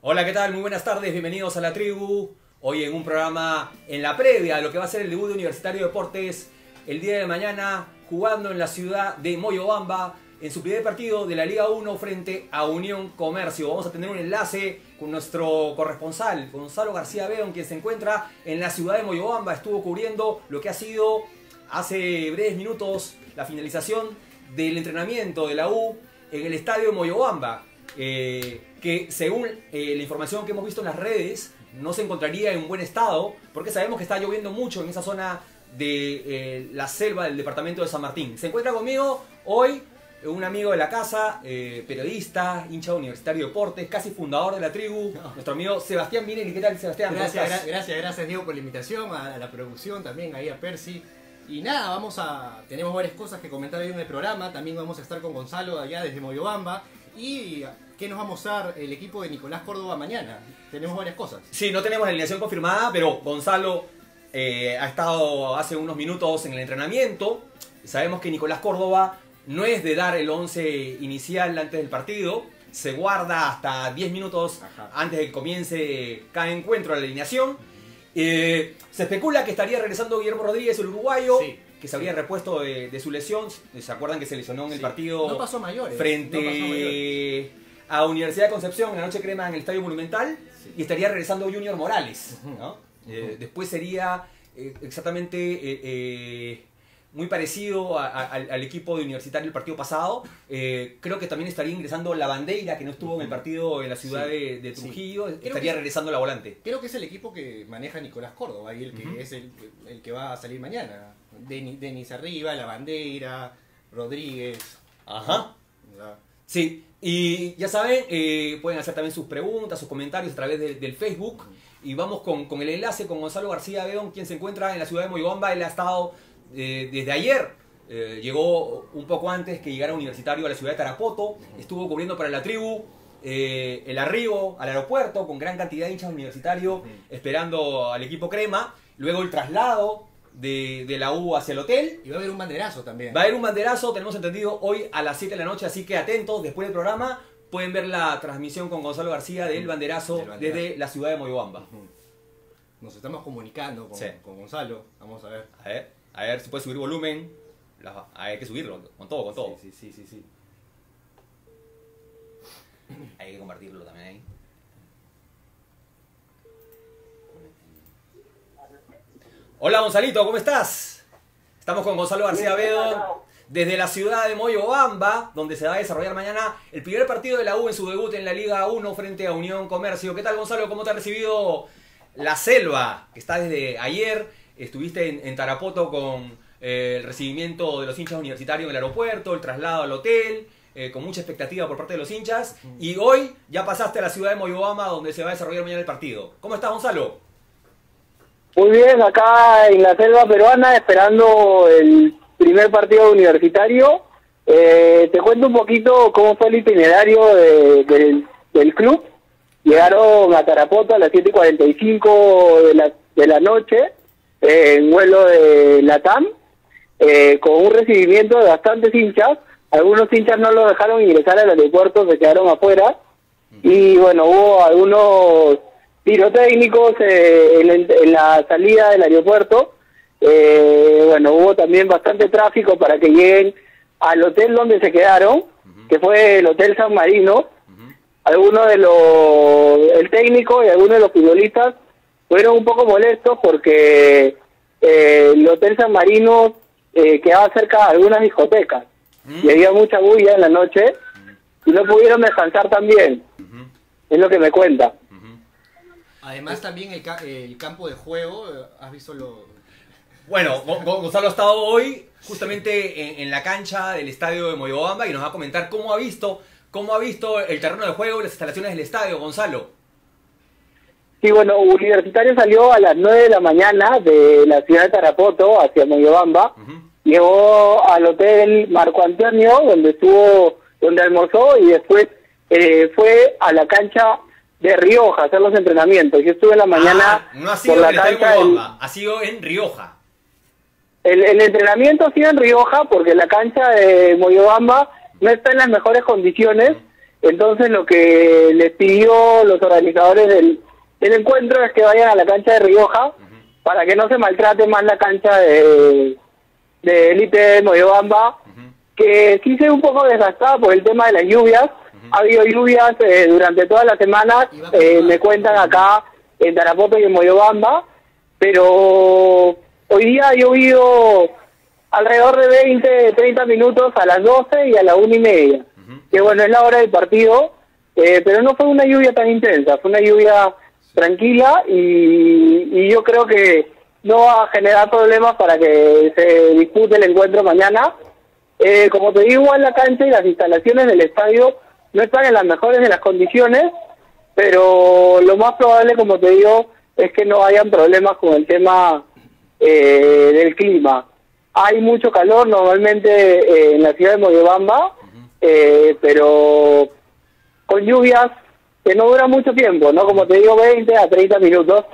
Hola, ¿qué tal? Muy buenas tardes, bienvenidos a la tribu. Hoy en un programa en la previa a lo que va a ser el debut de Universitario de Deportes el día de mañana, jugando en la ciudad de Moyobamba en su primer partido de la Liga 1 frente a Unión Comercio. Vamos a tener un enlace con nuestro corresponsal, Gonzalo García Beón, quien se encuentra en la ciudad de Moyobamba. Estuvo cubriendo lo que ha sido hace breves minutos la finalización del entrenamiento de la U en el estadio Moyobamba, eh, que según eh, la información que hemos visto en las redes, no se encontraría en buen estado, porque sabemos que está lloviendo mucho en esa zona de eh, la selva del departamento de San Martín. Se encuentra conmigo hoy un amigo de la casa, periodista, hincha universitario de deportes, casi fundador de la tribu, nuestro amigo Sebastián Minelli. ¿Qué tal, Sebastián? Gracias, gracias, gracias, Diego, por la invitación, a, la producción también, ahí a Percy. Y nada, vamos a. Tenemos varias cosas que comentar hoy en el programa. También vamos a estar con Gonzalo allá desde Moyobamba. Y qué nos va a mostrar el equipo de Nicolás Córdoba mañana. Tenemos varias cosas. Sí, no tenemos la alineación confirmada, pero Gonzalo eh, ha estado hace unos minutos en el entrenamiento. Sabemos que Nicolás Córdoba no es de dar el 11 inicial antes del partido. Se guarda hasta 10 minutos antes de que comience cada encuentro la alineación. Eh, se especula que estaría regresando Guillermo Rodríguez, el uruguayo, que se habría repuesto de, su lesión. ¿Se acuerdan que se lesionó en el partido no pasó mayores, frente a Universidad de Concepción en la noche crema en el Estadio Monumental? Y estaría regresando Junior Morales. Eh, después sería eh, exactamente muy parecido al equipo de Universitario el partido pasado. Eh, creo que también estaría ingresando la bandera, que no estuvo en el partido en la ciudad de, Trujillo, estaría regresando la volante. Creo que es el equipo que maneja Nicolás Córdoba, y el que es el, que va a salir mañana. Denis, arriba, la bandera, Rodríguez. Ajá. Sí, y ya saben, eh, pueden hacer también sus preguntas, sus comentarios a través del Facebook. Y vamos con, con, el enlace con Gonzalo García Beón, quien se encuentra en la ciudad de Moyobamba. Él ha estado eh, desde ayer eh, llegó un poco antes que llegara Universitario a la ciudad de Tarapoto, estuvo cubriendo para la tribu eh, el arribo al aeropuerto con gran cantidad de hinchas universitarios esperando al equipo crema, luego el traslado de, la U hacia el hotel. Y va a haber un banderazo también. Va a haber un banderazo, tenemos entendido, hoy a las 7 de la noche, así que atentos, después del programa pueden ver la transmisión con Gonzalo García del banderazo, desde la ciudad de Moyobamba. Nos estamos comunicando con, con Gonzalo, vamos a ver. A ver. A ver si puede subir volumen. Hay que subirlo, con todo, con todo. Sí, sí, sí, sí. Hay que compartirlo también ahí. Hola Gonzalito, ¿cómo estás? Estamos con Gonzalo García Bedo desde la ciudad de Moyobamba, donde se va a desarrollar mañana el primer partido de la U en su debut en la Liga 1 frente a Unión Comercio. ¿Qué tal Gonzalo? ¿Cómo te ha recibido la selva? Que está desde ayer estuviste en, Tarapoto con eh, el recibimiento de los hinchas universitarios en el aeropuerto, el traslado al hotel, eh, con mucha expectativa por parte de los hinchas. Y hoy ya pasaste a la ciudad de Moyobama, donde se va a desarrollar mañana el partido. ¿Cómo estás, Gonzalo? Muy bien, acá en la selva peruana, esperando el primer partido universitario. Eh, te cuento un poquito cómo fue el itinerario del, del club. Llegaron a Tarapoto a las 7.45 de la, de la noche en vuelo de Latam, eh, con un recibimiento de bastantes hinchas. Algunos hinchas no lo dejaron ingresar al aeropuerto, se quedaron afuera. Y bueno, hubo algunos pirotécnicos eh, en, la salida del aeropuerto. Eh, bueno, hubo también bastante tráfico para que lleguen al hotel donde se quedaron, que fue el Hotel San Marino. Algunos de los, el técnico y algunos de los futbolistas fueron un poco molestos porque eh, el Hotel San Marino eh, quedaba cerca de algunas discotecas y había mucha bulla en la noche y no pudieron descansar también. Es lo que me cuenta. Además también el, campo de juego, eh, ¿has visto lo...? Bueno, Gonzalo ha estado hoy justamente en, la cancha del estadio de Moyobamba y nos va a comentar cómo ha visto cómo ha visto el terreno de juego y las instalaciones del estadio, Gonzalo. Sí, bueno, Universitario salió a las 9 de la mañana de la ciudad de Tarapoto hacia Moyobamba. Llegó al hotel Marco Antonio, donde estuvo, donde almorzó y después eh, fue a la cancha de Rioja hacer los entrenamientos. Yo estuve en la mañana ah, no ha sido por la cancha ha sido en Rioja. El, el, entrenamiento ha sido en Rioja porque la cancha de Moyobamba no está en las mejores condiciones Entonces lo que les pidió los organizadores del, del encuentro es que vayan a la cancha de Rioja para que no se maltrate más la cancha de, de Elite de Moyobamba, que sí se un poco desgastada por el tema de las lluvias. Ha habido lluvias eh, durante toda la semana, eh, me cuentan acá en Tarapoto y en Moyobamba, pero hoy día ha llovido alrededor de 20, 30 minutos a las 12 y a la una y media, que bueno, es la hora del partido, eh, pero no fue una lluvia tan intensa, fue una lluvia tranquila y, y yo creo que no va a generar problemas para que se dispute el encuentro mañana. Eh, como te digo, en la cancha y las instalaciones del estadio no están en las mejores de las condiciones, pero lo más probable, como te digo, es que no hayan problemas con el tema eh, del clima. Hay mucho calor normalmente eh, en la ciudad de Moyobamba, eh, pero con lluvias que no duran mucho tiempo, ¿no? Como te digo, 20 a 30 minutos,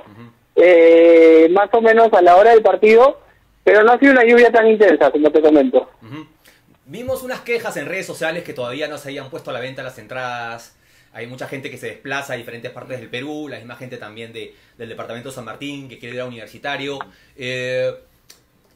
eh, más o menos a la hora del partido, pero no ha sido una lluvia tan intensa, como te comento. Vimos unas quejas en redes sociales que todavía no se habían puesto a la venta las entradas. Hay mucha gente que se desplaza a diferentes partes del Perú, la misma gente también de, del departamento de San Martín que quiere ir a universitario. Eh,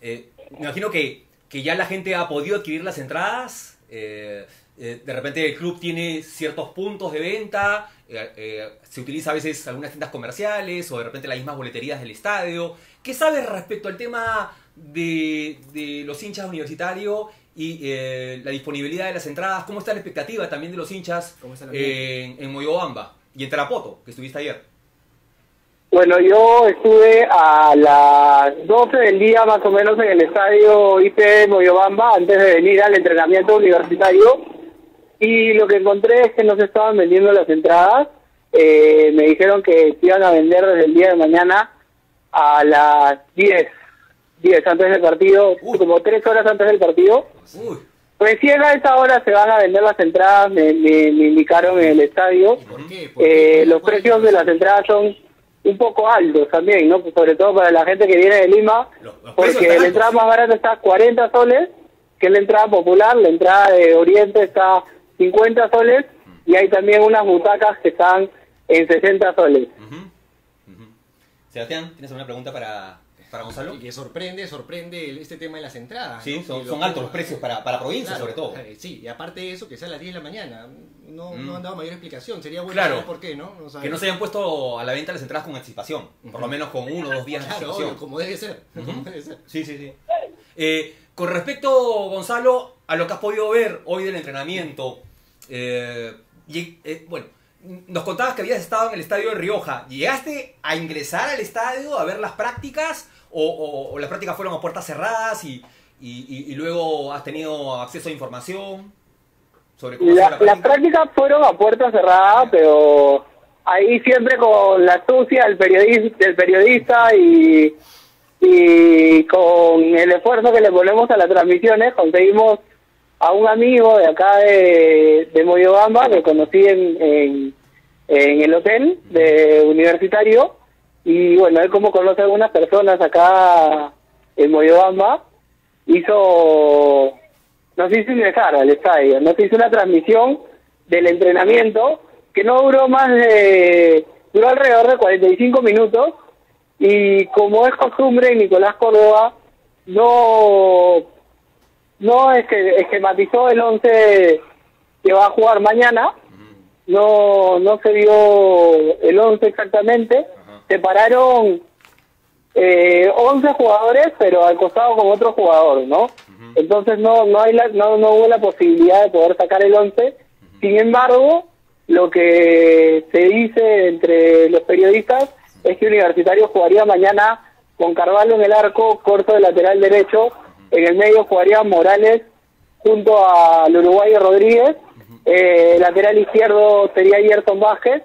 eh, me imagino que, que ya la gente ha podido adquirir las entradas. eh, de repente el club tiene ciertos puntos de venta. se utiliza a veces algunas tiendas comerciales o de repente las mismas boleterías del estadio. ¿Qué sabes respecto al tema de, de los hinchas universitarios y eh, la disponibilidad de las entradas? ¿Cómo está la expectativa también de los hinchas eh, en, en Moyobamba y en Tarapoto, que estuviste ayer? Bueno, yo estuve a las 12 del día más o menos en el estadio IP Moyobamba antes de venir al entrenamiento universitario y lo que encontré es que no se estaban vendiendo las entradas. Eh, me dijeron que se iban a vender desde el día de mañana a las 10, 10 antes del partido, Uy. como tres horas antes del partido. Uy, Recién a esa hora se van a vender las entradas, me, me- me indicaron en el estadio. ¿Y por qué? ¿Por qué? Eh, los ¿Cuál es precios de las entradas son un poco altos también, ¿no? Sobre todo para la gente que viene de Lima, Los- los precios porque la entrada más barata está a 40 soles, que es la entrada popular, la entrada de Oriente está a 50 soles, y hay también unas butacas que están en 60 soles. Sebastián, ¿tienes alguna pregunta para, para Gonzalo? Y que sorprende, sorprende este tema de las entradas. Sí, ¿no? son, altos los precios para, para provincia, Claro, sobre todo. eh, Sí, y aparte de eso, que sea a las 10 de la mañana. No, Mm. no han dado mayor explicación. Sería bueno Claro. saber por qué, ¿no? Que no se hayan puesto a la venta las entradas con anticipación, por lo menos con uno o dos días de Claro, anticipación. obvio, como debe ser. Ujú. como debe ser. Sí, sí, sí. Eh, con respecto, Gonzalo, a lo que has podido ver hoy del entrenamiento, eh, y, eh, bueno, nos contabas que habías estado en el estadio de Rioja. ¿Llegaste a ingresar al estadio a ver las prácticas o, o- o las prácticas fueron a puertas cerradas y, y- y- y luego has tenido acceso a información sobre cómo La- la las prácticas fueron a puerta cerrada, pero ahí siempre con la astucia del periodista, del periodista y, y con el esfuerzo que le ponemos a las transmisiones, conseguimos a un amigo de acá de, de Moyobamba que conocí en, en, en el hotel de universitario y bueno, él como conoce a algunas personas acá en Moyobamba, hizo nos hizo ingresar al estadio, nos hizo una transmisión del entrenamiento que no duró más de, duró alrededor de 45 minutos y como es costumbre Nicolás Córdoba no no es que esquematizó el 11 que va a jugar mañana, no no se vio el 11 exactamente, Ajá. separaron eh, 11 jugadores, pero al costado con otro jugador, ¿no? Entonces no no hay la, no no hubo la posibilidad de poder sacar el 11. Sin embargo, lo que se dice entre los periodistas es que Universitario jugaría mañana con Carvalho en el arco, corto de lateral derecho, en el medio jugaría Morales junto al uruguayo Rodríguez, eh, lateral izquierdo sería Gerson Vázquez,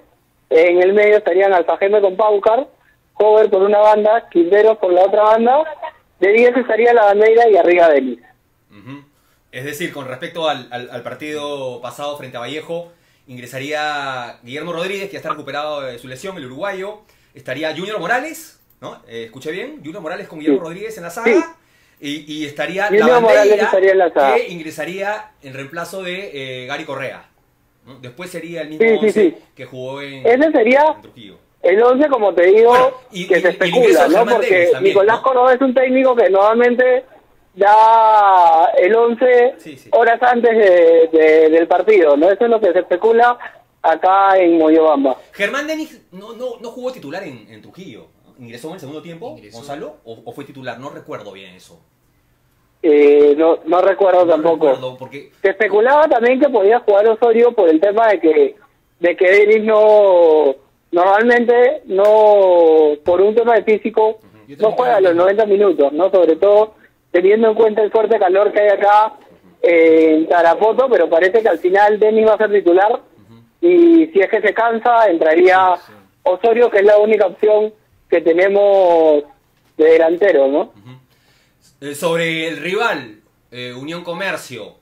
en el medio estarían Alfajeme con Paucar, Hover por una banda, Quinteros por la otra banda, de 10 estaría la bandera y arriba Denis. Ujú. Es decir, con respecto al, al- al partido pasado frente a Vallejo, ingresaría Guillermo Rodríguez, que ya está recuperado de su lesión, el uruguayo. Estaría Junior Morales, ¿no? Eh, escuché bien, Junior Morales con Guillermo Sí. Rodríguez en la saga. Sí. Y, y estaría Junior la bandera estaría en la saga. que ingresaría en reemplazo de eh, Gary Correa. ¿No? Después sería el mismo Sí, sí, 11 sí. que jugó en, Ese sería en Trujillo. el 11, como te digo, Bueno, y- que y- se especula, ¿no? Porque también, Nicolás ¿no? Córdoba es un técnico que normalmente da el 11 Sí, sí. horas antes de- de- del partido, ¿no? Eso es lo que se especula acá en Moyobamba. Germán Denis no, no, no jugó titular en, en Trujillo. ¿Ingresó en el segundo tiempo, Ingresó. Gonzalo? ¿O, o fue titular? No recuerdo bien eso. Eh, no, no recuerdo No tampoco. recuerdo, porque Se especulaba también que podía jugar Osorio por el tema de que de que Denis no normalmente no por un tema de físico no juega creo los que- 90 minutos, ¿no? Sobre todo teniendo en cuenta el fuerte calor que hay acá eh, en Tarapoto, pero parece que al final Denis va a ser titular y si es que se cansa entraría Sí, sí. Osorio, que es la única opción que tenemos de delantero, ¿no? Eh, sobre el rival, eh, Unión Comercio,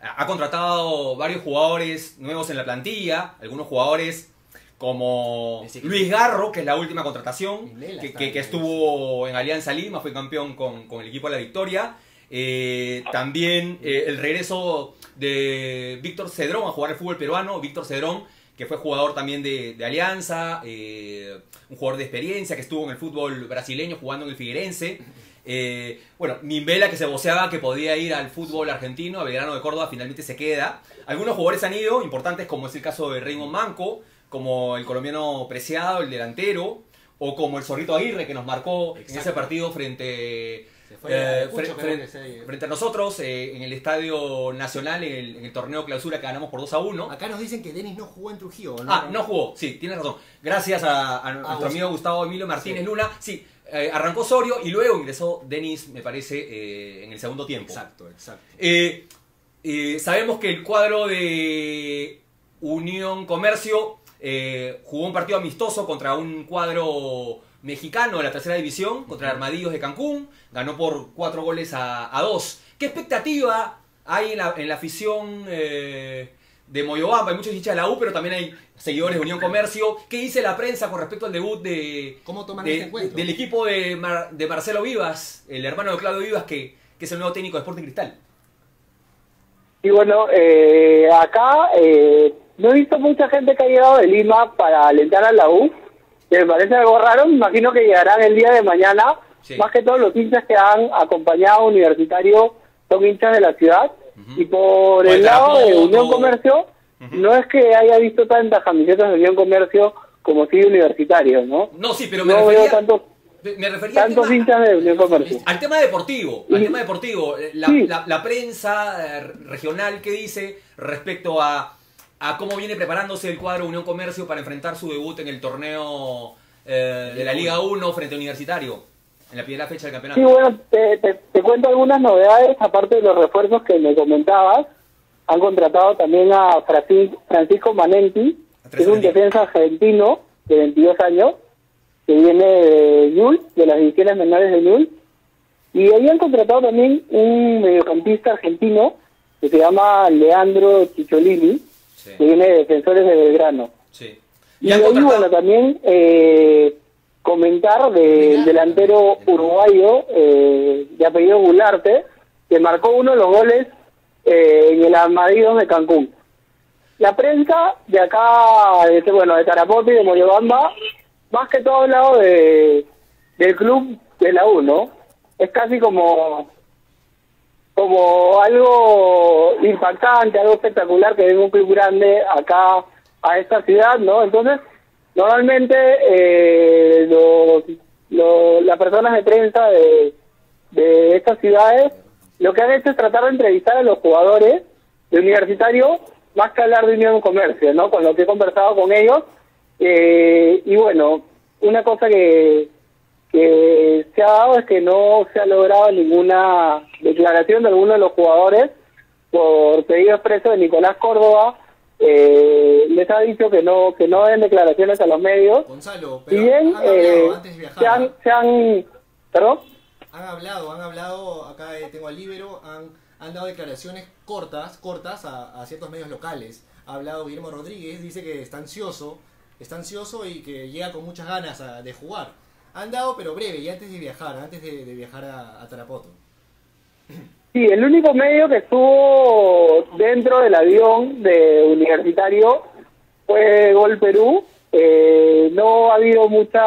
ha contratado varios jugadores nuevos en la plantilla, algunos jugadores como Luis Garro, que es la última contratación, que, que- estuvo en Alianza Lima, fue campeón con, con el equipo de la Victoria. Eh, también eh, el regreso de Víctor Cedrón a jugar el fútbol peruano, Víctor Cedrón, que fue jugador también de, de Alianza, eh, un jugador de experiencia que estuvo en el fútbol brasileño jugando en el Figueirense. Eh, bueno, Mimbela que se voceaba que podía ir al fútbol argentino, a Belgrano de Córdoba, finalmente se queda. Algunos jugadores han ido, importantes como es el caso de Raymond Manco, como el colombiano Preciado, el delantero, o como el Zorrito Aguirre que nos marcó en ese partido frente, eh, frente a nosotros eh, en el Estadio Nacional, en el, en el torneo clausura que ganamos por 2 a 1. Acá nos dicen que Denis no jugó en Trujillo. Ah, no jugó, sí, tienes razón. Gracias a, a nuestro amigo Gustavo Emilio Martínez Sí. Luna. Sí, eh, arrancó Osorio y luego ingresó Denis, me parece, eh, en el segundo tiempo. Exacto, exacto. Eh, sabemos que el cuadro de Unión Comercio jugó un partido amistoso contra un cuadro mexicano de la tercera división, contra Armadillos de Cancún, ganó por cuatro goles a, a dos. ¿Qué expectativa hay en la, en la afición de Moyobamba? Hay muchos hinchas de la U, pero también hay seguidores de Unión Comercio. ¿Qué dice la prensa con respecto al debut de, ¿Cómo toman de- este encuentro? del equipo de, Mar- de Marcelo Vivas, el hermano de Claudio Vivas, que, que es el nuevo técnico de Sporting Cristal? Y bueno, eh, acá eh, no he visto mucha gente que ha llegado de Lima para alentar a la U. que Me parece algo raro, me imagino que llegarán el día de mañana. Sí. Más que todos los hinchas que han acompañado a Universitario son hinchas de la ciudad. Y por Pues el lado de. Unión Comercio, no es que haya visto tantas camisetas de Unión Comercio como sí Universitario, ¿no? No, sí, pero me No veo refería, me refería al, tantos tema, de Unión Comercio. al tema deportivo. Al tema deportivo. Eh, La, Sí. la- la prensa eh, regional, ¿qué dice respecto a, a cómo viene preparándose el cuadro Unión Comercio para enfrentar su debut en el torneo eh, de la Liga 1 frente a Universitario? En la primera fecha del campeonato. Sí, bueno, te, te, te cuento algunas novedades, aparte de los refuerzos que me comentabas. Han contratado también a Francis- Francisco Manenti, que es un defensa argentino de 22 años, que viene de Yul, de las divisiones menores de Yul. Y ahí han contratado también un mediocampista argentino que se llama Leandro Chicholini, Sí, que viene de Defensores de Belgrano. sí. Y Y han ahí, contratado- bueno, también eh, comentar del delantero uruguayo eh, de apellido Gularte, que marcó uno de los goles eh, en el Armadillos de Cancún. La prensa de acá, de, este, bueno, de Tarapoto y de Moyobamba, más que todo ha hablado de, del club de la U, ¿no? Es casi como como algo impactante, algo espectacular que venga un club grande acá a esta ciudad, ¿no? Entonces, normalmente eh, los, las personas de prensa de, de estas ciudades lo que han hecho es tratar de entrevistar a los jugadores de universitario más que hablar de Unión Comercio, ¿no? Con lo que he conversado con ellos. Eh, y bueno, una cosa que, que se ha dado es que no se ha logrado ninguna declaración de alguno de los jugadores por pedido expreso de Nicolás Córdoba. Eh, les ha dicho que no que no den declaraciones a los medios. Gonzalo, pero bien han hablado eh, antes de viajar. se han, se han ¿perdón? Han hablado, han hablado, acá eh, tengo al Libero, han, han dado declaraciones cortas, cortas a, a ciertos medios locales. Ha hablado Guillermo Rodríguez, dice que está ansioso, está ansioso y que llega con muchas ganas a- de jugar. Han dado, pero breve, y antes de viajar, antes de, de viajar a, a Tarapoto. Sí, el único medio que estuvo dentro del avión de universitario fue Gol Perú. Eh, no ha habido mucha,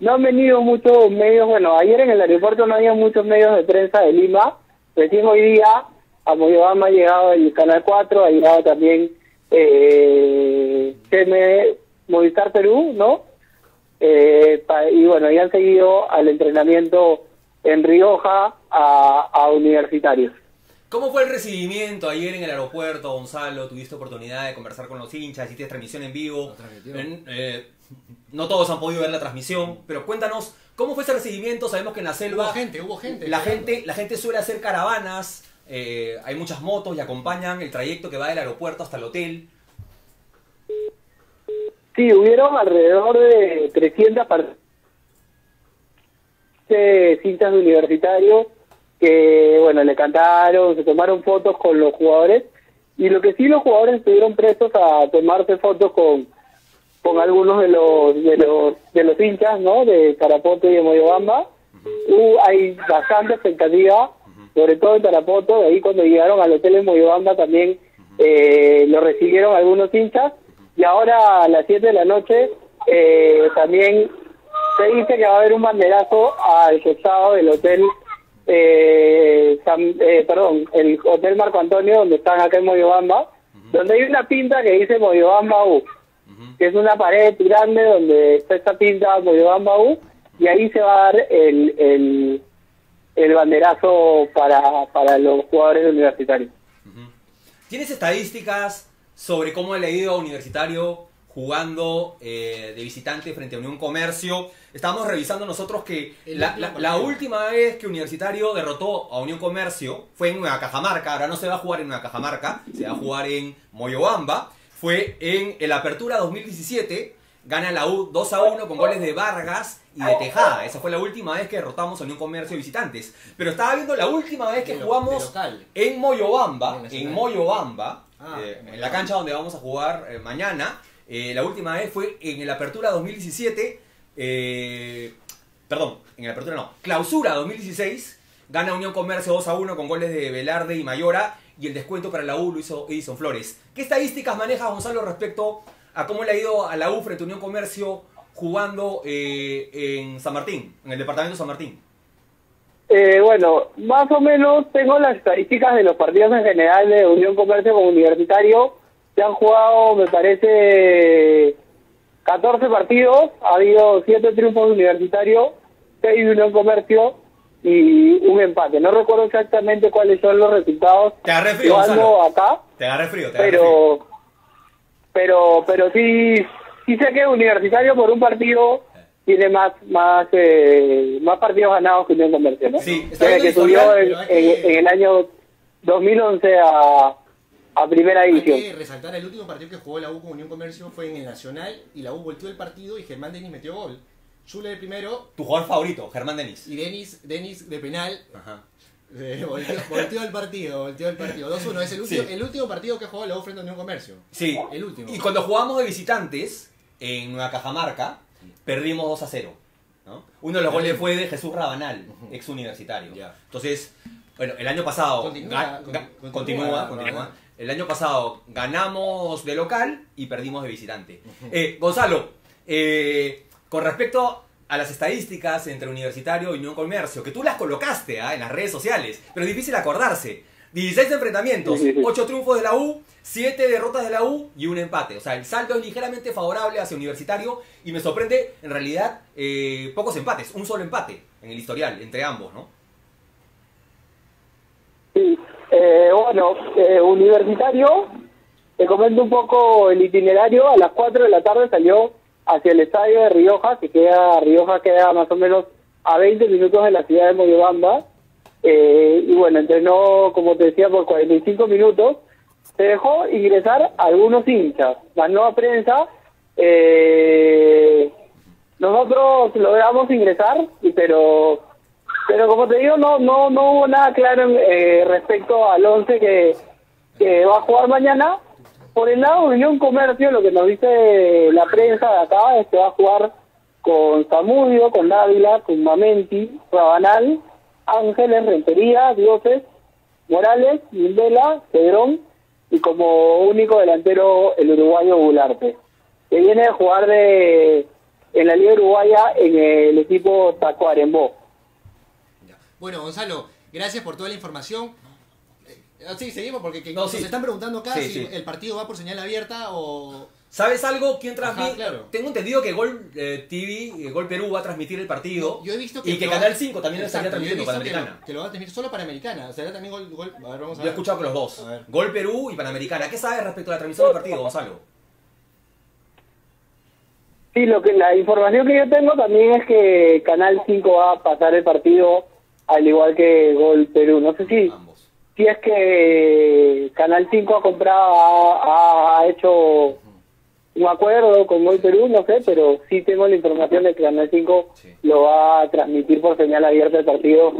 no han venido muchos medios. Bueno, ayer en el aeropuerto no había muchos medios de prensa de Lima. Recién hoy día a Moyobama ha llegado el Canal 4, ha llegado también eh, TM Movistar Perú, ¿no? Eh, y bueno, ya han seguido al entrenamiento en Rioja a, a universitarios. ¿Cómo fue el recibimiento ayer en el aeropuerto, Gonzalo? ¿Tuviste oportunidad de conversar con los hinchas? ¿Hiciste transmisión en vivo? En- eh, no todos han podido ver la transmisión, pero cuéntanos, ¿cómo fue ese recibimiento? Sabemos que en la selva Hubo gente, hubo gente. la gente, la gente suele hacer caravanas, eh, hay muchas motos y acompañan el trayecto que va del aeropuerto hasta el hotel. Sí, hubieron alrededor de 300 par- de cintas de universitarios que, bueno, le cantaron, se tomaron fotos con los jugadores. Y lo que sí los jugadores estuvieron presos a tomarse fotos con con algunos de los de los de los hinchas, ¿no? De Tarapoto y de Moyobamba. Hubo- hay bastante expectativa, sobre todo en Tarapoto, de ahí cuando llegaron al hotel en Moyobamba también eh, lo recibieron algunos hinchas. Y ahora a las 7 de la noche eh, también se dice que va a haber un banderazo al costado del hotel eh, San- eh, perdón, el hotel Marco Antonio donde están acá en Moyobamba, donde hay una pinta que dice Moyobamba U que es una pared grande donde está esta pinta Moyobamba U, y ahí se va a dar el, el, el banderazo para, para los jugadores universitarios. ¿Tienes estadísticas sobre cómo ha ido a Universitario jugando eh, de visitante frente a Unión Comercio? Estábamos revisando nosotros que la, última vez que Universitario derrotó a Unión Comercio fue en Nueva Cajamarca. Ahora no se va a jugar en Nueva Cajamarca, se va a jugar en Moyobamba. Fue en el Apertura 2017. Gana la U 2 a 1 con goles de Vargas y de Tejada. Esa fue la última vez que derrotamos a Unión Comercio visitantes. Pero estaba viendo la última vez que jugamos en Moyobamba, En Moyobamba, Ah, eh, en en la cancha donde vamos a jugar eh, mañana. Eh, la última vez fue en el Apertura 2017. eh, perdón, en el Apertura no. Clausura 2016. Gana Unión Comercio 2 a 1 con goles de Velarde y Mayora. Y el descuento para la U lo hizo Edison Flores. ¿Qué estadísticas maneja Gonzalo respecto a cómo le ha ido a la U frente a Unión Comercio jugando eh, en San Martín, en el departamento de San Martín? Eh, bueno, más o menos tengo las estadísticas de los partidos en general de Unión Comercio como Universitario. Se han jugado, me parece, 14 partidos. Ha habido 7 triunfos de Universitario, 6 de Unión Comercio y un empate. No recuerdo exactamente cuáles son los resultados. Te agarré frío, Gonzalo. acá. Te agarré frío, te agarré frío. pero pero pero sí sí sé que Universitario por un partido tiene más más eh, más partidos ganados que Unión Comercio ¿no? Sí, desde que subió en, pero en- en el año 2011 a a primera Hay división que resaltar el último partido que jugó la U con Unión Comercio fue en el Nacional y la U volteó el partido y Germán Denis metió gol. Zule el primero Tu jugador favorito, Germán Denis. y Denis, Denis de penal Ajá. eh, volteó, volteó el partido, volteó el partido. 2-1, es el último, Sí. el último partido que jugó la U frente a Unión Comercio. Sí. El último. Y cuando jugamos de visitantes en Nueva Cajamarca, perdimos 2 a 0. ¿no? Uno de los goles fue de Jesús Rabanal, ex universitario. Ya. Entonces, bueno, el año pasado. Continúa, ga- con- ga- continúa, continúa, continúa. El año pasado ganamos de local y perdimos de visitante. Eh, Gonzalo, eh, con respecto a las estadísticas entre Universitario y Unión Comercio, que tú las colocaste ¿ah? en las redes sociales, pero es difícil acordarse. 16 enfrentamientos, Sí, sí, sí. 8 triunfos de la U, 7 derrotas de la U y un empate. O sea, el saldo es ligeramente favorable hacia Universitario y me sorprende, en realidad, eh, pocos empates, un solo empate en el historial entre ambos, ¿no? Sí. Eh, bueno eh, Universitario te comento un poco el itinerario a las 4 de la tarde salió hacia el estadio de Rioja que queda Rioja queda más o menos a 20 minutos de la ciudad de Moyobamba Eh, y bueno, entrenó, como te decía, por 45 minutos. Se dejó ingresar a algunos hinchas, más no a prensa. Eh, nosotros logramos ingresar, pero pero como te digo, no no no hubo nada claro eh, respecto al 11 que, que va a jugar mañana. Por el lado de Unión Comercio, lo que nos dice la prensa de acá es que va a jugar con Zamudio, con Dávila, con Mamenti, Rabanal, Ángeles, Rentería, Dioses, Morales, Mindela, Cedrón y como único delantero el uruguayo Gularte, que viene a jugar de en la Liga Uruguaya en el equipo Tacuarembó. Bueno, Gonzalo, gracias por toda la información. Eh, Sí, seguimos porque que- No, nos sí. están preguntando acá Sí, si sí. el partido va por señal abierta o... ¿Sabes algo? ¿Quién transmite? claro. Tengo entendido que Gol eh, TV, eh, Gol Perú va a transmitir el partido. Yo he visto que... y que lo- Canal 5 también lo estaría transmitiendo, visto que lo- Panamericana. Que lo va a transmitir solo Panamericana. O sea, era también gol... gol- A ver, vamos a Yo he ver. escuchado con los dos. A ver. Gol Perú y Panamericana. ¿Qué sabes respecto a la transmisión del partido, Gonzalo? Sí, lo que la información que yo tengo también es que Canal 5 va a pasar el partido al igual que Gol Perú. No sé si Ambos. si es que Canal 5 ha comprado, ha, ha hecho un acuerdo con Gol Perú, no sé, pero sí tengo la información de que Canal 5 Sí. lo va a transmitir por señal abierta el partido,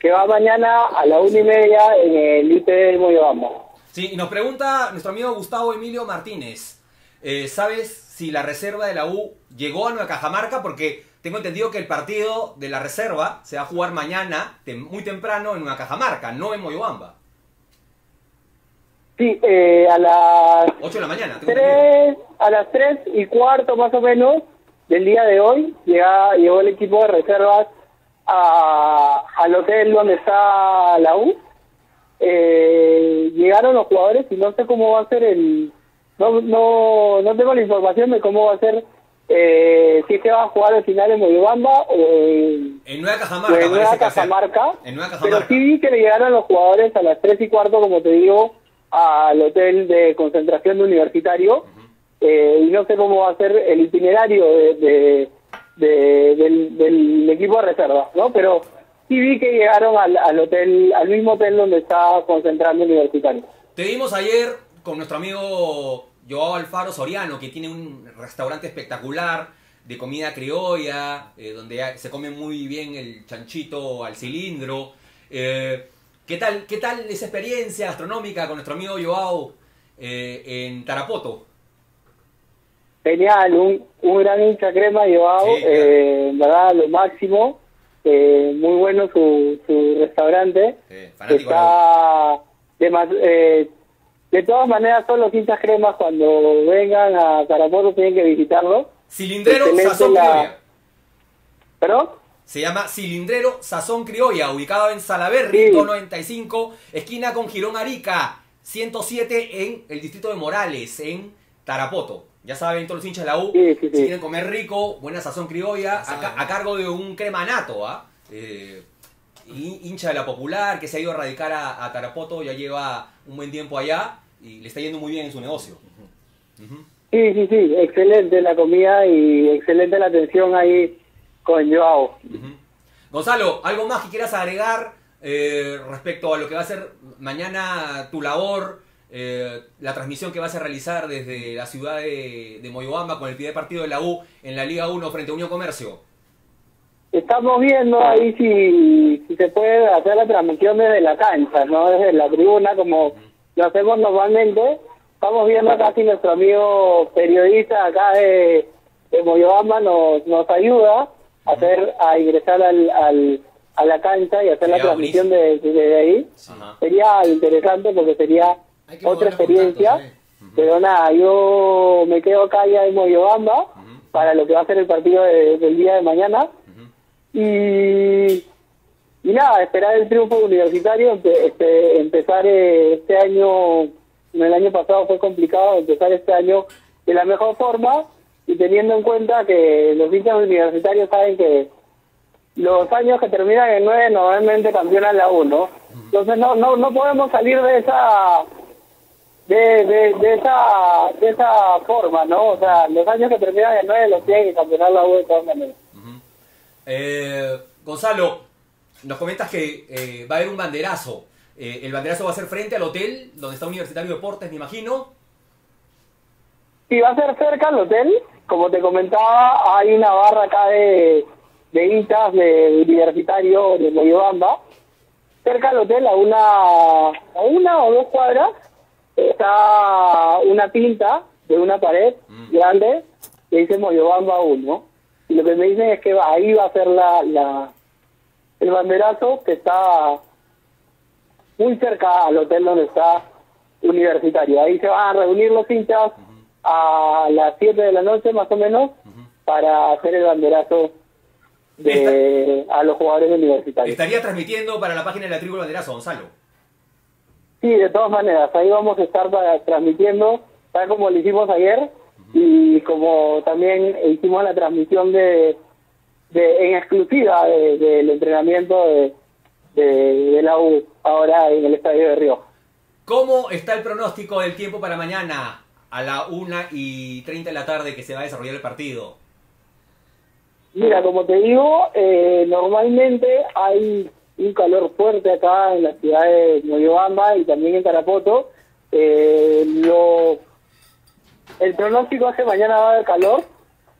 que va mañana a la una y media en el IP de Moyobamba. Sí, y nos pregunta nuestro amigo Gustavo Emilio Martínez. eh, ¿Sabes si la reserva de la U llegó a Nueva Cajamarca? Porque tengo entendido que el partido de la reserva se va a jugar mañana, tem- muy temprano, en Nueva Cajamarca, no en Moyobamba. Sí, eh, a las 8 de la mañana, tengo entendido. tres, a las tres y cuarto más o menos del día de hoy llega, llegó el equipo de reservas a, al hotel donde está la U. Eh, llegaron los jugadores y no sé cómo va a ser el... No, no, no tengo la información de cómo va a ser eh, si es que va a jugar al final en Moyobamba o en, En Nueva Cajamarca, en Nueva. En Nueva Pero sí vi que le llegaron los jugadores a las tres y cuarto, como te digo, al hotel de concentración de universitario. Eh, y no sé cómo va a ser el itinerario de, de- de- del, del equipo de reserva, ¿no? Pero sí vi que llegaron al, al hotel, al mismo hotel donde está concentrando universitario. Te vimos ayer con nuestro amigo Joao Alfaro Soriano, que tiene un restaurante espectacular de comida criolla, eh, donde se come muy bien el chanchito al cilindro. Eh, ¿qué, tal, ¿Qué tal esa experiencia gastronómica con nuestro amigo Joao eh, en Tarapoto? Genial, un, un gran hincha crema llevado, Sí, claro. eh, verdad lo máximo, eh, muy bueno su, su restaurante. Fanático de U. está demas- eh, de todas maneras son los hinchas cremas cuando vengan a Tarapoto tienen que visitarlo Cilindrero excelente Sazón la- Criolla. ¿pero? Se llama Cilindrero Sazón Criolla, ubicado en Salaberry, Sí. 295, esquina con Girón Arica, 107 en el distrito de Morales, en Tarapoto. Ya saben, todos los hinchas de la U, Sí, sí, si quieren comer rico, buena sazón criolla, a, cargo de un cremanato, ¿ah? Eh, hincha de la popular que se ha ido a radicar a, a Tarapoto, ya lleva un buen tiempo allá y le está yendo muy bien en su negocio. Sí sí sí excelente la comida y excelente la atención ahí con Joao. Gonzalo, ¿algo más que quieras agregar eh, respecto a lo que va a ser mañana tu labor, eh, la transmisión que vas a realizar desde la ciudad de, de Moyobamba con el primer partido de la U en la Liga 1 frente a Unión Comercio? Estamos viendo ahí si, si se puede hacer la transmisión desde la cancha, no desde la tribuna como lo hacemos normalmente. Estamos viendo acá si nuestro amigo periodista acá de, de Moyobamba nos, nos ayuda a hacer a ingresar al, al, a la cancha y hacer la transmisión de- desde ahí. Ajá. Sería interesante porque sería otra experiencia. Pero nada, yo me quedo acá ya en Moyobamba Ujú. para lo que va a ser el partido de- del día de mañana. Y, nada, esperar el triunfo universitario, este, empezar eh, este año, el año pasado fue complicado, empezar este año de la mejor forma y teniendo en cuenta que los hinchas universitarios saben que los años que terminan en 9 normalmente campeonan la 1. Entonces no, no, no podemos salir de esa de, de, esa de esa forma, ¿no? O sea, los años que terminan en 9 los tiene que campeonar la U de todas maneras. Eh, Gonzalo, nos comentas que eh, va a haber un banderazo. Eh, el banderazo va a ser frente al hotel donde está Universitario de Deportes, me imagino. Sí, va a ser cerca al hotel. Como te comentaba, hay una barra acá de, de de universitario de Moyobamba. Cerca al hotel, a una, a una o dos cuadras, está una pinta de una pared Mm. grande que dice Moyobamba 1. Y lo que me dicen es que ahí va a ser la, la, el banderazo que está muy cerca al hotel donde está Universitario. Ahí se van a reunir los hinchas a las 7 de la noche más o menos para hacer el banderazo de, a los jugadores universitarios. Estaría transmitiendo para la página de la tribu banderazo, Gonzalo. Sí, de todas maneras, ahí vamos a estar para- transmitiendo, tal como lo hicimos ayer y como también hicimos la transmisión de, de en exclusiva de- del entrenamiento de, de, de la U ahora en el estadio de Río. ¿Cómo está el pronóstico del tiempo para mañana a la 1 y 30 de la tarde que se va a desarrollar el partido? Mira, como te digo, eh, normalmente hay un calor fuerte acá en la ciudad de Moyobamba y también en Tarapoto. Eh, lo, el pronóstico que mañana va a haber calor.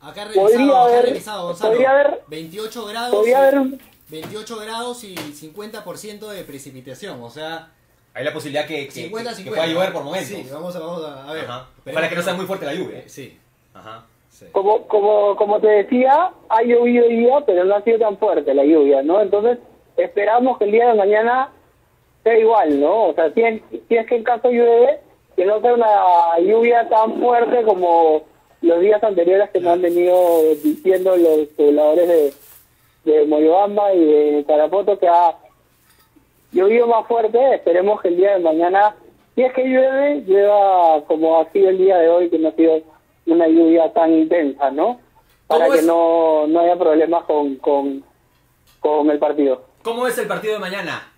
Acá Podría revisado, acá he haber- revisado, Gonzalo. podría haber- 28 grados. Podría haber un- 28 grados y 50% de precipitación, o sea, Hay la posibilidad que, que, 50 que 50. pueda llover por momentos. Sí, vamos a, vamos a, a ver. Ajá. Ojalá que no sea muy fuerte la lluvia. Eh, Sí, Ajá. sí. Como, como, como te decía, ha llovido hoy día, pero no ha sido tan fuerte la lluvia, ¿no? Entonces, esperamos que el día de mañana sea igual, ¿no? O sea, si es, si es que en caso llueve, que no sea una lluvia tan fuerte como los días anteriores que nos han venido diciendo los pobladores de, de Moyobamba y de Tarapoto, que ha llovido más fuerte. Esperemos que el día de mañana, si es que llueve, llueva como ha sido el día de hoy, que no ha sido una lluvia tan intensa, ¿no? Para ¿Cómo que no, no haya problemas con, con, con el partido. ¿Cómo es el partido de mañana?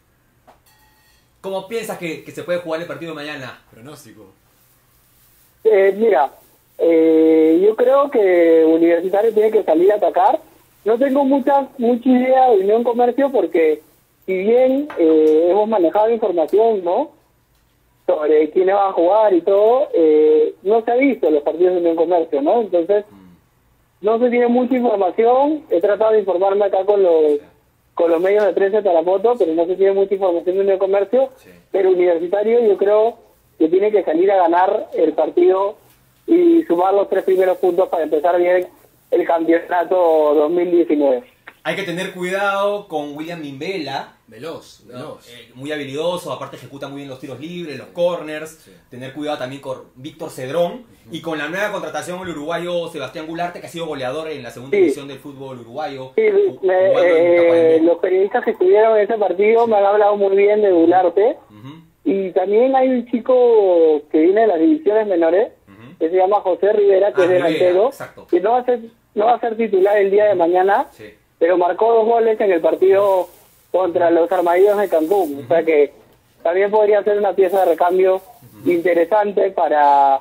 ¿Cómo piensas que, que se puede jugar el partido de mañana? Pronóstico. Eh, mira, eh, yo creo que Universitario tiene que salir a atacar. No tengo mucha mucha idea de Unión Comercio porque si bien eh, hemos manejado información, ¿no? Sobre quiénes van a jugar y todo, eh, no se ha visto los partidos de Unión Comercio, ¿no? Entonces, no se tiene mucha información. He tratado de informarme acá con los con los medios de prensa de Tarapoto, pero no se tiene mucha información de Unión Comercio. Sí. Pero Universitario yo creo que tiene que salir a ganar el partido y sumar los tres primeros puntos para empezar bien el campeonato 2019. Hay que tener cuidado con William Mimbela, Veloz, ¿no? veloz. Eh, muy habilidoso, aparte ejecuta muy bien los tiros libres, los corners. Sí. Tener cuidado también con Víctor Cedrón y con la nueva contratación el uruguayo Sebastián Gularte, que ha sido goleador en la segunda Sí. división del fútbol uruguayo. Sí, eh, los periodistas que estuvieron en ese partido me han hablado muy bien de Gularte. Ujú, Y también hay un chico que viene de las divisiones menores, que se llama José Rivera, que Ah, es delantero, exacto. que no va a ser no va a ser titular el día de mañana, Sí. pero marcó dos goles en el partido contra los Armadillos de Cancún, o sea que también podría ser una pieza de recambio interesante para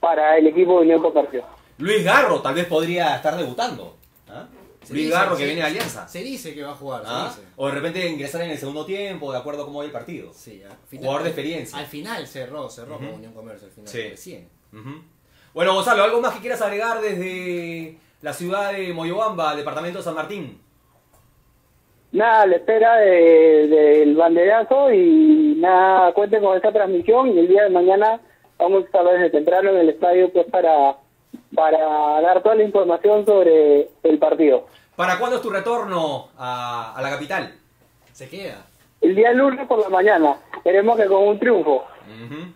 para el equipo de Unión Comercio. Luis Garro tal vez podría estar debutando. ¿ah? Luis dice- Garro que se- viene de Alianza. Se dice que va a jugar, ¿ah? se dice. O de repente ingresar en el segundo tiempo, de acuerdo a cómo va el partido. Sí, al final- Jugador de experiencia. Al final cerró, cerró Ujú. con Unión Comercio, al final Sí. recién. Bueno, Gonzalo, ¿algo más que quieras agregar desde la ciudad de Moyobamba, departamento de San Martín? Nada, la espera de- del banderazo y nada, cuenten con esta transmisión y el día de mañana vamos a estar desde temprano en el estadio pues para, para dar toda la información sobre el partido. ¿Para cuándo es tu retorno a, a la capital? Se queda. El día lunes por la mañana, esperemos que con un triunfo. Ujú.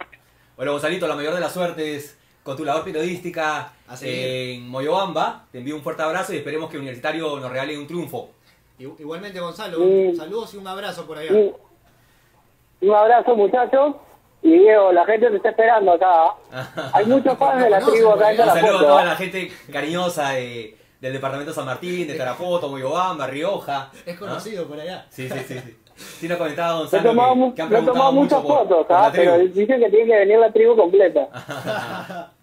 Bueno, Gonzalito, la mayor de las suertes con tu labor periodística en Moyobamba. Te envío un fuerte abrazo y esperemos que Universitario nos regale un triunfo. Igu- Igualmente, Gonzalo, Mm. saludos y un abrazo por allá. Un, un abrazo muchachos y Diego, la gente te está esperando acá. Hay muchos fans de la tribu acá en pues, Un saludo a Tarapoto. toda la gente cariñosa de- del departamento de San Martín, de Tarapoto, Moyobamba, Rioja. Es conocido por allá. Sí, sí, sí. sí. Sí nos comentado Le he Gonzalo tomado, que, han he tomado muchas fotos, por ¿ah? pero dicen que tiene que venir la tribu completa.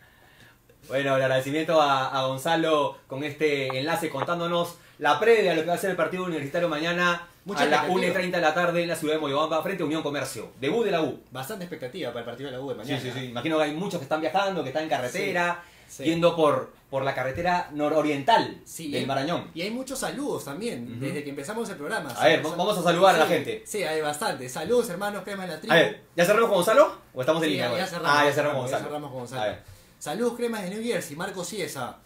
Bueno, el agradecimiento a, a Gonzalo con este enlace contándonos la previa de lo que va a ser el partido universitario mañana Mucha a las expectativa. 1 y 30 de la tarde en la ciudad de Moyobamba frente a Unión Comercio. Debut de la U. Bastante expectativa para el partido de la U de Sí, mañana. sí, sí. Imagino que hay muchos que están viajando, que están en carretera, Sí, sí. yendo por, por la carretera nororiental Sí, del Marañón. Y hay muchos saludos también, Ujú. desde que empezamos el programa. A ver, vamos a saludar a la Sí, gente. Sí, hay bastante. Saludos, hermanos, crema de la tribu. A ver, ¿ya cerramos con Gonzalo? ¿O estamos en Sí, línea? ya, cerramos. Ah, ya cerramos con ya Gonzalo. cerramos con Gonzalo. A ver. Saludos, cremas de New Jersey, Marco Ciesa.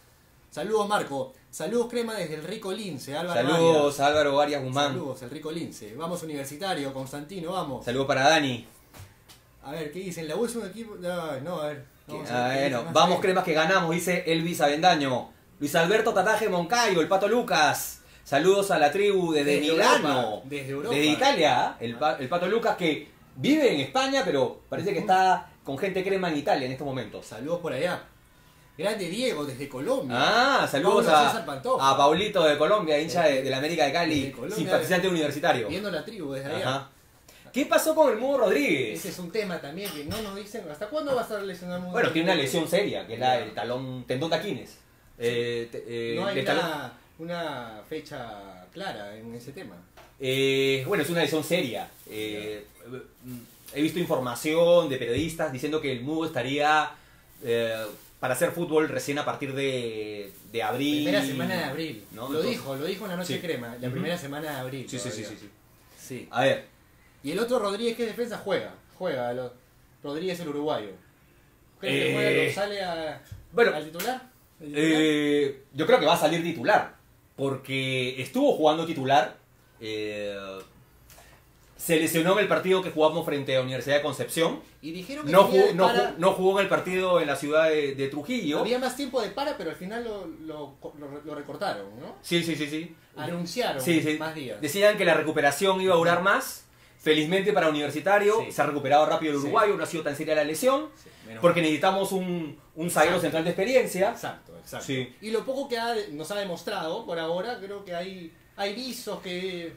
Saludos Marco. Saludos Crema desde el Rico Lince. Álvaro Saludos Álvaro Arias Arias. Guzmán. Saludos, el Rico Lince. Vamos Universitario, Constantino, vamos. Saludos para Dani. A ver, ¿qué dicen? ¿La U es un equipo? No, a ver. Vamos Ah, a ver vamos cremas que ganamos, dice Elvis Avendaño. Luis Alberto Tataje Moncayo, el Pato Lucas. Saludos a la tribu desde, Desde Milano. Europa, desde Europa. Desde Italia, el, el Pato Lucas que vive en España, pero parece que está con gente crema en Italia en estos momentos. Saludos por allá. Grande Diego desde Colombia. Ah, saludos a, a Paulito de Colombia, hincha de, de la América de Cali, Colombia, simpatizante universitario. Viendo la tribu desde allá. Ajá. ¿Qué pasó con el Mudo Rodríguez? Ese es un tema también que no nos dicen hasta cuándo va a estar lesionado. Mundo Bueno, tiene una lesión seria, que es la del talón, tendón de. Eh, te- eh, No hay una, una fecha clara en ese tema. Eh, bueno, es una lesión seria. Eh, he visto información de periodistas diciendo que el Mudo estaría eh, para hacer fútbol recién a partir de, de abril. Primera semana de abril. ¿no? Lo Entonces- dijo, lo dijo en la noche Sí. crema. La primera semana de abril. Sí, sí, sí, sí, sí. Sí. A ver, Y el otro Rodríguez, que es defensa, juega. Juega. lo- Rodríguez el uruguayo. ¿Crees que Eh, juega, sale a, bueno, al titular? ¿El titular? eh, yo creo que va a salir titular. Porque estuvo jugando titular. eh, se lesionó en el partido que jugamos frente a Universidad de Concepción. y dijeron que No jugó, no, para- jugó- no jugó en el partido en la ciudad de, de Trujillo. Había más tiempo de para, pero al final lo, lo, lo- lo recortaron, ¿no? Sí, sí, sí, sí. Anunciaron Sí, sí. más días. Decían que la recuperación iba a durar más. Felizmente para Universitario Sí. se ha recuperado rápido el uruguayo, no ha sido tan seria la lesión. Porque necesitamos un, un zaguero central de experiencia. Exacto, exacto. Sí. Y lo poco que ha- nos ha demostrado por ahora, creo que hay, hay visos que...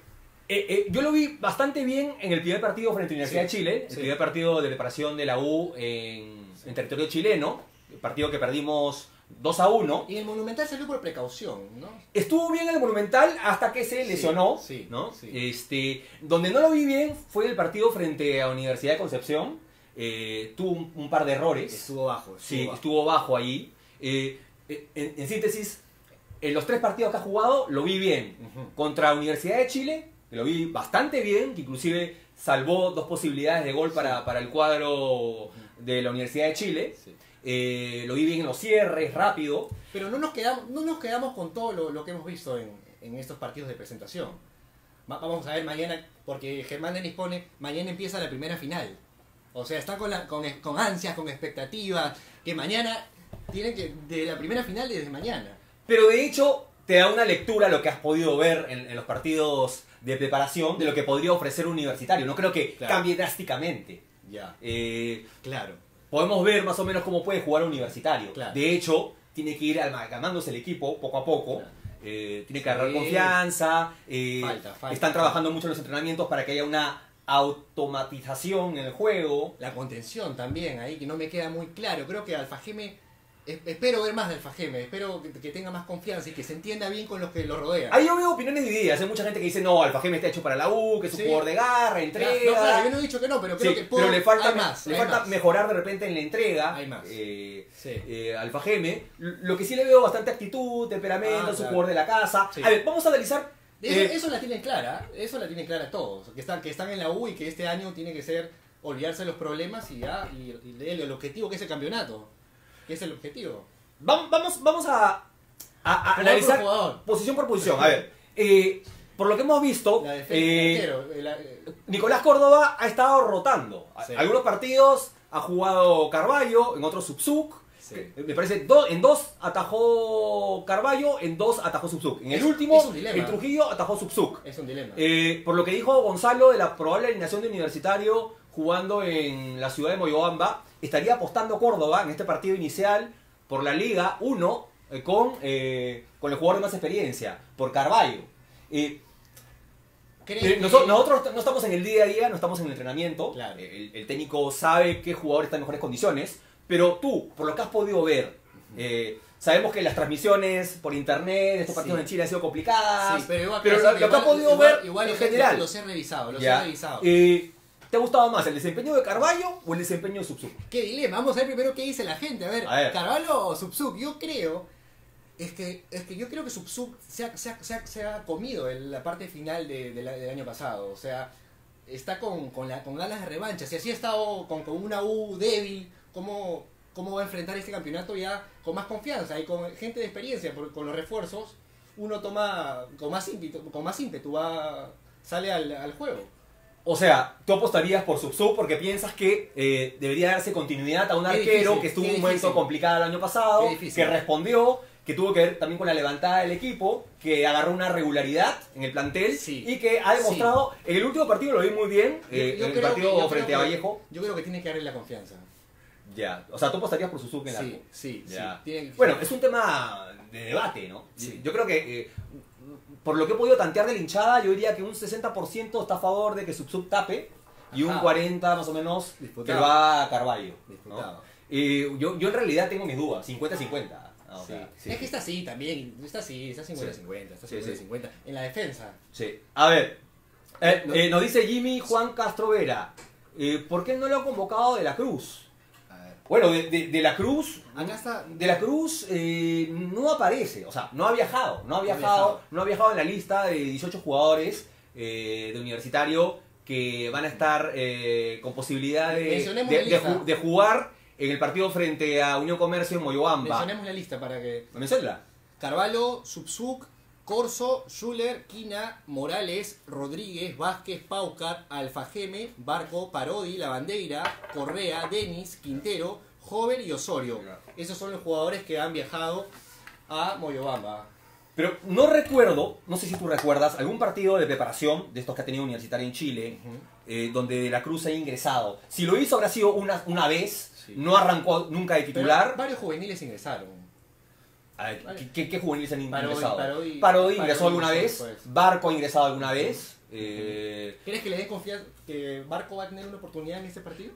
Eh, eh, yo lo vi bastante bien en el primer partido frente a Universidad Sí. de Chile, el Sí. primer partido de preparación de la U en, en territorio chileno, el partido que perdimos 2 a 1. Y el Monumental salió por precaución, ¿no? Estuvo bien en el Monumental hasta que se lesionó, sí, ¿no? Este, donde no lo vi bien fue el partido frente a Universidad de Concepción. Eh, tuvo un, un par de errores. Estuvo bajo. Estuvo sí, bajo. estuvo bajo ahí. En, en síntesis, en los tres partidos que ha jugado lo vi bien. Ujú. Contra Universidad de Chile, que lo vi bastante bien, que inclusive salvó dos posibilidades de gol para, para el cuadro de la Universidad de Chile. Sí. Eh, lo vi bien en los cierres, rápido. Pero no nos quedamos, no nos quedamos con todo lo, lo que hemos visto en, en estos partidos de presentación. Va- vamos a ver mañana, porque Germán Denis pone, mañana empieza la primera final. O sea, está con, la, con, con ansias, con expectativas, que mañana tienen que, de la primera final desde mañana. Pero de hecho, te da una lectura lo que has podido ver en, en los partidos de preparación de lo que podría ofrecer un universitario. No creo que Claro. cambie drásticamente. Ya, Eh, claro. podemos ver más o menos cómo puede jugar un universitario. Claro. De hecho, tiene que ir amalgamándose el equipo poco a poco. Claro. Eh, tiene que agarrar Sí. confianza. eh, Falta, falta. están trabajando mucho en los entrenamientos para que haya una automatización en el juego. La contención también, ahí que no me queda muy claro. Creo que Alfajeme, espero ver más de Alfajeme, espero que, que tenga más confianza y que se entienda bien con los que lo rodean. Ahí yo veo opiniones divididas. Hay mucha gente que dice, no, Alfa Geme está hecho para la U, que es un Sí. jugador de garra, entrega. no, claro, yo no he dicho que no, pero creo Sí, que puedo- pero le falta, hay más, le hay falta más. mejorar de repente en la entrega. Hay más. eh, Sí. eh. Lo que sí le veo bastante actitud, temperamento, Ah, es un claro. jugador de la casa. A ver, vamos a analizar. Eso, eh, eso la tienen clara, eso la tienen clara todos, que están, que están en la U y que este año tiene que ser olvidarse de los problemas y ya, y, y el, el objetivo que es el campeonato, que es el objetivo. vam- vamos, vamos a, a- a Jugador por analizar jugador. posición por posición. A ver, eh, por lo que hemos visto, eh, eh, Nicolás Córdoba ha estado rotando. Sí. Algunos partidos ha jugado Carballo, en otros. Sí. que Me parece, do- en dos atajó Carballo, en dos atajó Subsuk. En el Es- último, es en Trujillo, atajó Subsuk. es un dilema. Eh, por lo que dijo Gonzalo de la probable alineación de Universitario jugando en la ciudad de Moyobamba, estaría apostando Córdoba en este partido inicial por la Liga 1 eh, con, eh, con el jugador de más experiencia, por Carballo. Eh, ¿Crees pero que- noso- nosotros no estamos en el día a día, no estamos en el entrenamiento. Claro. El, el técnico sabe qué jugador está en mejores condiciones. Pero tú, por lo que has podido ver, eh, sabemos que las transmisiones por internet de estos partidos Sí. en Chile han sido complicadas. Sí, pero igual, pero pero lo, que has podido igual- ver igual en general. Los he revisado, los Ya. he revisado. ¿Te ha gustado más el desempeño de Carballo o el desempeño de Subsub? ¿Qué dilema? Vamos a ver primero qué dice la gente. A ver, A ver. Carvalho o Subsuk. Yo creo. Es que, es que yo creo que Subsuk se ha, se ha- se ha- se ha comido en la parte final de- de la- del año pasado. O sea, está con, con, la, con ganas de revancha. Si así ha estado con, con una U débil, ¿cómo, ¿cómo va a enfrentar este campeonato ya con más confianza y con gente de experiencia, por- con los refuerzos, uno toma con más ímpetu, con más ímpetu va, sale al, al juego. O sea, tú apostarías por Subsub porque piensas que eh, debería darse continuidad a un arquero difícil, que estuvo un momento complicado el año pasado, que respondió, que tuvo que ver también con la levantada del equipo, que agarró una regularidad en el plantel Sí. y que ha demostrado, en el último partido lo vi muy bien, Yo- eh, yo en el partido que- frente a Vallejo. Yo creo que tiene que darle la confianza. Ya, o sea, tú apostarías por Subsub en el Sí, sí, Ya. sí. Tiene que- Bueno, es un tema de debate, ¿no? Sí. Yo creo que, eh, por lo que he podido tantear de la hinchada, yo diría que un 60% está a favor de que Subsub tape y un Ajá. 40% más o menos que Disputado. va a Carballo. ¿no? Eh, yo, yo en realidad tengo mis dudas, 50-50. ¿no? O Sí. sí. Es que está así también, está así, está 50-50, está Sí, sí. 50-50. En la defensa, Sí. A ver, eh, eh, nos dice Jimmy Juan Castro Vera, eh, ¿por qué no lo ha convocado de la Cruz? Bueno, de, de- de la Cruz acá está, De la Cruz eh, no aparece, o sea, no ha viajado, no ha ha viajado, viajado. no ha viajado en la lista de 18 jugadores eh, de universitario que van a estar eh, con posibilidad de, de- jugar en el partido frente a Unión Comercio en Moyobamba. mencionemos la lista para que... Menciónala. Carvalho, Subsuk, Corso, Schuller, Quina, Morales, Rodríguez, Vázquez, Paucar, Alfajeme, Barco, Parodi, Lavandeira, Correa, Denis, Quintero, Joven y Osorio. Esos son los jugadores que han viajado a Moyobamba. Pero no recuerdo, no sé si tú recuerdas, algún partido de preparación de estos que ha tenido Universitario en Chile, eh, donde De la Cruz ha ingresado. Si lo hizo habrá sido una, una vez, Sí. no arrancó nunca de Pero titular. varios juveniles ingresaron. A ver, Vale. ¿qué, qué, juveniles han Parodi, ingresado? Parodi- Parodi ingresó Parodi alguna vez, después. Barco ha ingresado alguna vez. eh, ¿Crees que le den confianza que Barco va a tener una oportunidad en este partido?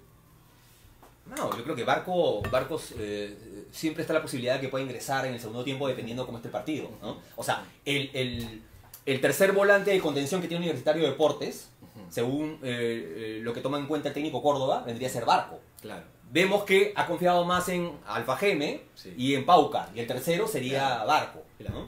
no, yo creo que Barco, Barcos eh, siempre está la posibilidad de que pueda ingresar en el segundo tiempo dependiendo cómo esté el partido. ¿no? O sea, el, el- el tercer volante de contención que tiene Universitario de Deportes, según eh, lo que toma en cuenta el técnico Córdoba, vendría a ser Barco. Claro. Vemos que ha confiado más en Alfa Geme Sí. y en Pauca, y el tercero sería Claro. Barco. ¿no?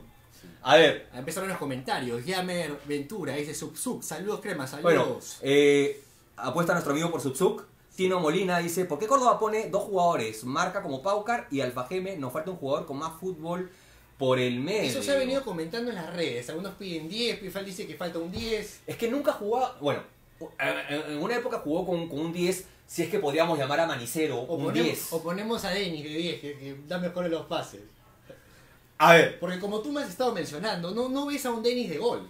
A ver, Empezaron los comentarios. Yamer Ventura dice Subsub. Saludos, crema, Bueno, saludos. eh, apuesta nuestro amigo por Subsuk. Tino Molina dice, ¿por qué Córdoba pone dos jugadores? Marca como Paucar y Alfa Geme. Nos falta un jugador con más fútbol por el medio. Eso se ha venido comentando en las redes. Algunos piden 10, Pifal dice que falta un 10. Es que nunca jugaba... Bueno, en una época jugó con, con un 10, si es que podríamos llamar a Manicero O un ponemos, 10. o ponemos a Denis de 10, que, que da mejor en los pases. A ver, Porque como tú me has estado mencionando, no, no ves a un Denis de gol.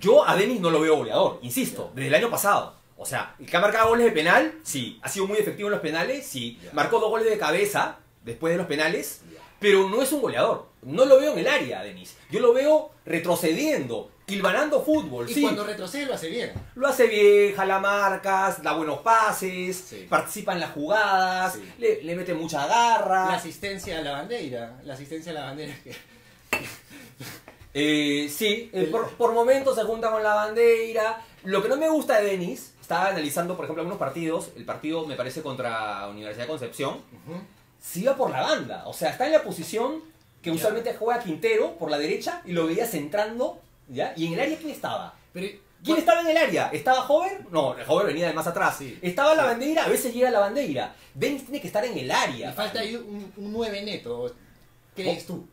yo a Denis no lo veo goleador, insisto, desde el año pasado. O sea, que ha marcado goles de penal, sí. Ha sido muy efectivo en los penales, sí. Marcó dos goles de cabeza después de los penales, pero no es un goleador. No lo veo en el área, Denis. Yo lo veo retrocediendo, hilvanando fútbol, Y sí. cuando retrocede lo hace bien. Lo hace bien, jala marcas, da buenos pases, Sí. participa en las jugadas, Sí. le, le mete mucha garra. La asistencia a la bandera. La asistencia a la bandera. que- Eh, sí, eh, El- por, por momentos se junta con la bandera. Lo que no me gusta de Denis, estaba analizando, por ejemplo, algunos partidos. El partido, me parece, contra Universidad de Concepción. Se iba por la banda. O sea, está en la posición que usualmente juega Quintero por la derecha y lo veías entrando. ¿ya? ¿Y en el área quién estaba? Pero, ¿Quién estaba en el área? ¿Estaba Hover? No, el Hover venía de más atrás. Sí. ¿Estaba la bandera? A veces llega la bandera. Denis tiene que estar en el área. Y falta ahí un, un 9 neto. ¿Crees tú?